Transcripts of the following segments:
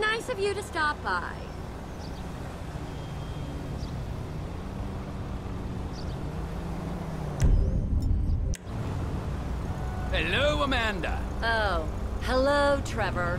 nice of you to stop by. Hello, Amanda. Oh, hello, Trevor.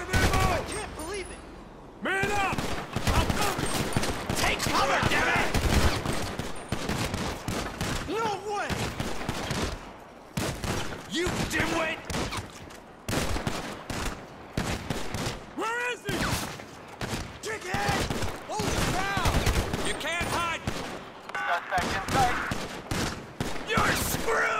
out of ammo! Can't believe it! Man up! I'll cover you! Take cover, damn it! No way! You dimwit! Where is he? Dickhead! Holy cow! You can't hide! Suspect in sight. You're screwed!